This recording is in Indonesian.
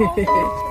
Here, here.